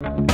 you